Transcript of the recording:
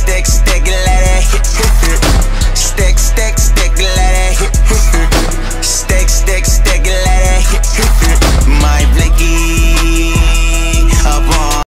stick, stick, let